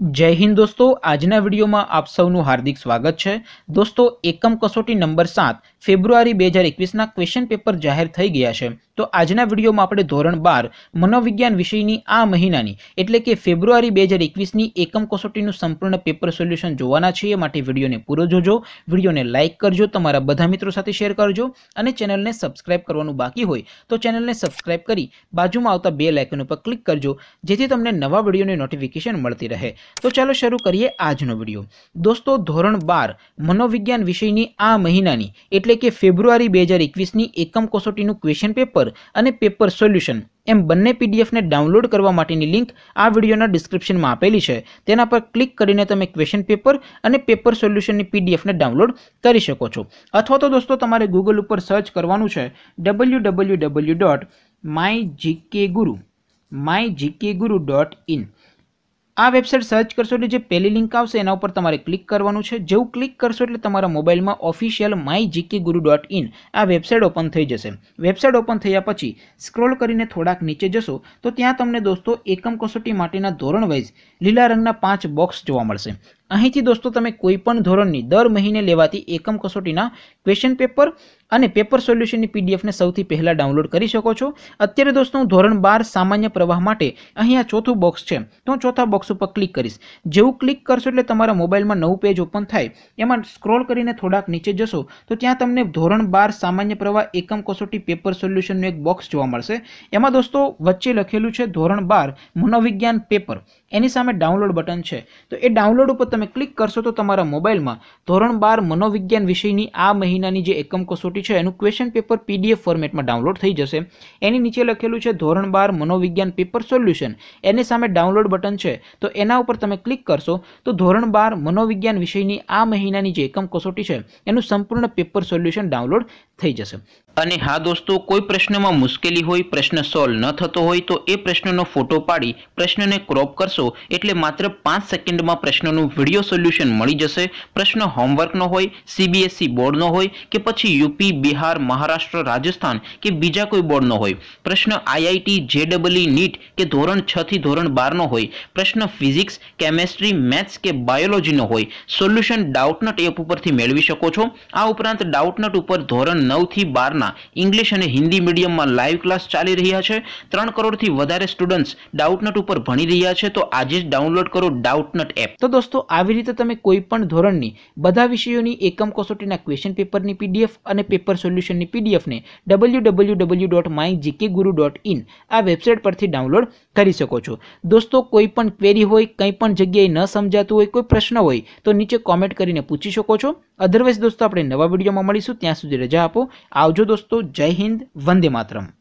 જય હિન્દ દોસ્તો, આજના વિડીયોમાં આપ સૌનું હાર્દિક સ્વાગત છે. દોસ્તો, એકમ કસોટી નંબર સાત, ફેબ્રુઆરી બે હજાર એકવીસના ક્વેશ્ચન પેપર જાહેર થઈ ગયા છે. તો આજના વિડીયોમાં આપણે ધોરણ બાર મનોવિજ્ઞાન વિષયની આ મહિનાની, એટલે કે ફેબ્રુઆરી બે હજાર એકવીસની એકમ કસોટીનું સંપૂર્ણ પેપર સોલ્યુશન જોવાના છીએ. માટે વિડીયોને પૂરો જોજો. વિડીયોને લાઇક કરજો. તમારા બધા મિત્રો સાથે શેર કરજો. અને ચેનલને સબસ્ક્રાઇબ કરવાનું બાકી હોય તો ચેનલને સબસ્ક્રાઇબ કરી બાજુમાં આવતા બે લાઇકન ઉપર ક્લિક કરજો, જેથી તમને નવા વિડીયોની નોટિફિકેશન મળતી રહે. તો ચાલો શરૂ કરીએ આજનો વીડિયો. દોસ્તો, ધોરણ બાર મનોવિજ્ઞાન વિષયની આ મહિનાની, એટલે કે ફેબ્રુઆરી બે હજાર એકવીસની એકમ કસોટીનું ક્વેશ્ચન પેપર અને પેપર સોલ્યુશન. એમ બંને પીડીએફને ડાઉનલોડ કરવા માટેની લિંક આ વિડીયોના ડિસ્ક્રિપ્શનમાં આપેલી છે. તેના પર ક્લિક કરીને તમે ક્વેશ્ચન પેપર અને પેપર સોલ્યુશનની પીડીએફને ડાઉનલોડ કરી શકો છો. અથવા તો દોસ્તો, તમારે ગૂગલ ઉપર સર્ચ કરવાનું છે W W W dot my GK Guru my GK Guru dot in આ વેબસાઇટ સર્ચ કરશો એટલે જે પહેલી લિંક આવશે એના ઉપર તમારે ક્લિક કરવાનું છે. જેવું ક્લિક કરશો એટલે તમારા મોબાઈલમાં official my GK Guru dot in આ વેબસાઇટ ઓપન થઈ જશે. વેબસાઇટ ઓપન થયા પછી સ્ક્રોલ કરીને થોડાક નીચે જશો તો ત્યાં તમને દોસ્તો એકમ કસોટી માટેના ધોરણ વાઇઝ લીલા રંગના પાંચ બોક્સ જોવા મળશે. અહીંથી દોસ્તો તમે કોઈપણ ધોરણની દર મહિને લેવાતી એકમ કસોટીના ક્વેશ્ચન પેપર અને પેપર સોલ્યુશનની પીડીએફને સૌથી પહેલાં ડાઉનલોડ કરી શકો છો. અત્યારે દોસ્તો હું ધોરણ બાર સામાન્ય પ્રવાહ માટે અહીંયા ચોથું બોક્સ છે. તો ચોથા બોક્સ ઉપર ક્લિક કરીશ. જેવું ક્લિક કરશો એટલે તમારા મોબાઈલમાં નવું પેજ ઓપન થાય. એમાં સ્ક્રોલ કરીને થોડાક નીચે જશો, તો ત્યાં તમને ધોરણ બાર સામાન્ય પ્રવાહ એકમ કસોટી પેપર સોલ્યુશનનું એક બોક્સ જોવા મળશે. એમાં દોસ્તો વચ્ચે લખેલું છે ધોરણ બાર મનોવિજ્ઞાન પેપર એની સામે ડાઉનલોડ બટન છે. તો એ ડાઉનલોડ ઉપર તમે ક્લિક કરશો તો તમારા મોબાઈલમાં ધોરણ બાર મનોવિજ્ઞાન વિષયની આ મહિનાની જે એકમ કસોટી છે, એનું ક્વેશ્ચન પેપર પીડીએફ ફોર્મેટમાં ડાઉનલોડ થઈ જશે. એની નીચે લખેલું છે ધોરણ બાર મનોવિજ્ઞાન પેપર સોલ્યુશન એની સામે ડાઉનલોડ બટન છે. તો એના ઉપર તમે ક્લિક કરશો તો ધોરણ બાર મનોવિજ્ઞાન વિષયની આ મહિનાની જે એકમ કસોટી છે, એનું સંપૂર્ણ પેપર સોલ્યુશન ડાઉનલોડ થઈ જશે. અને હા દોસ્તો, કોઈ પ્રશ્નમાં મુશ્કેલી હોય, પ્રશ્ન સોલ્વ ન થતો હોય તો એ પ્રશ્નનો ફોટો પાડી, પ્રશ્નને ક્રોપ કરશો. એટલે માત્ર પાંચ સેકન્ડમાં પ્રશ્નનું વીડિયો સોલ્યુશન મળી જશે. પ્રશ્ન હોમવર્કનો હોય સીબીએસસી બોર્ડનો હોય કે પછી યુપી, બિહાર, મહારાષ્ટ્ર, રાજસ્થાન કે બીજા કોઈ બોર્ડનો હોય. પ્રશ્ન આઈઆઈટી જેડબલઈ નીટ કે ધોરણ છ થી ધોરણ બારનો હોય. પ્રશ્ન ફિઝિક્સ, કેમેસ્ટ્રી, મેથ્સ કે બાયોલોજીનો હોય. સોલ્યુશન ડાઉટનટ એપ ઉપરથી મેળવી શકો છો. આ ઉપરાંત ડાઉટનટ ઉપર ધોરણ નવથી બારના ઇંગ્લિશ અને હિન્દી મીડિયમમાં લાઈવ ક્લાસ ચાલી રહ્યા છે. ત્રણ કરોડથી વધારે સ્ટુડન્ટ્સ ડાઉટનટ ઉપર ભણી રહ્યા છે. તો આજે જ ડાઉનલોડ કરો ડાઉટનટ એપ તો દોસ્તો, આવી રીતે તમે કોઈ પણ ધોરણની બધા વિષયોની એકમ કસોટીના ક્વેશ્ચન પેપરની પીડીએફ અને પેપર સોલ્યુશનની પીડીએફને W W W dot my GK Guru dot in આ વેબસાઇટ પરથી ડાઉનલોડ કરી શકો છો. દોસ્તો કોઈ પણ ક્વેરી હોય કંઈ પણ જગ્યાએ ન સમજાતું હોય, કોઈ પ્રશ્ન હોય, તો નીચે કોમેન્ટ કરીને પૂછી શકો છો. અધરવાઇઝ દોસ્તો, આપણે નવા વિડીયોમાં મળીશું. ત્યાં સુધી રજા આપો. આવજો દોસ્તો, જય હિન્દ, વંદે માતરમ.